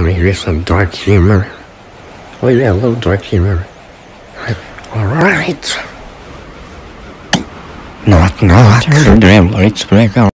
want to hear some dark humor? Oh yeah, a little dark humor. Alright. Not, not. Turn damn lights back.